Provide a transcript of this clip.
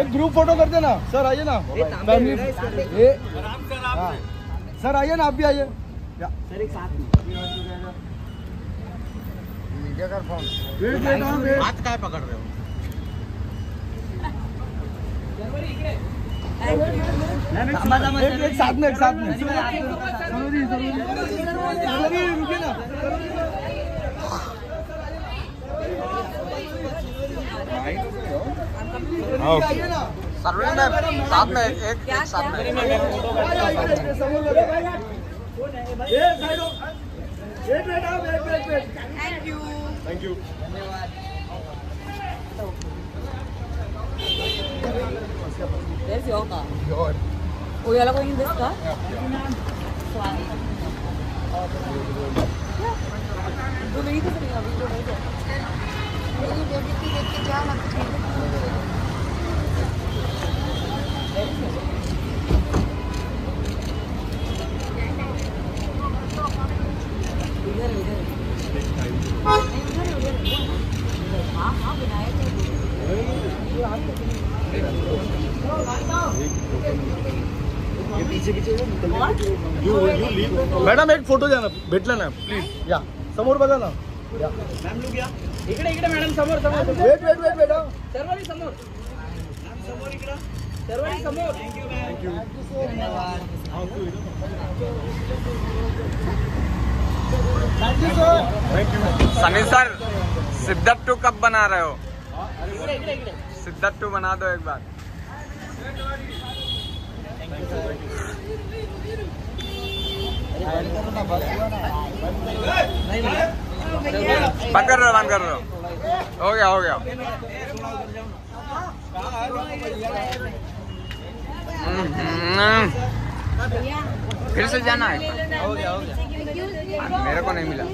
एक group photo कर देना सर आइए ना फैमिली ये हाँ सर आइए ना आप भी आइए मीडिया का फ़ोन वेट वेट हाँ वेट हाथ काय पकड़ रहे हो एक एक साथ में एक साथ में ना आइए ना सरवणी मैम साथ में एक साथ में ये साइड वेट वेट हाँ wait wait wait thank you thank you There's yoga. Oh, you're going in this car? तो नहीं दिख रही मॅडम एक फ़ोटो द्या ना भेटला ना प्लीज़ या समोर बघा ना। समोर सर सिद्धार्थ टू कब बना रहे हो? सिद्धार्थ टू बना दो एक बार। बंद कर रहे हो बंद कर रहे हो। गया हो गया। हम्म, फिर से जाना है। मेरे को नहीं मिला।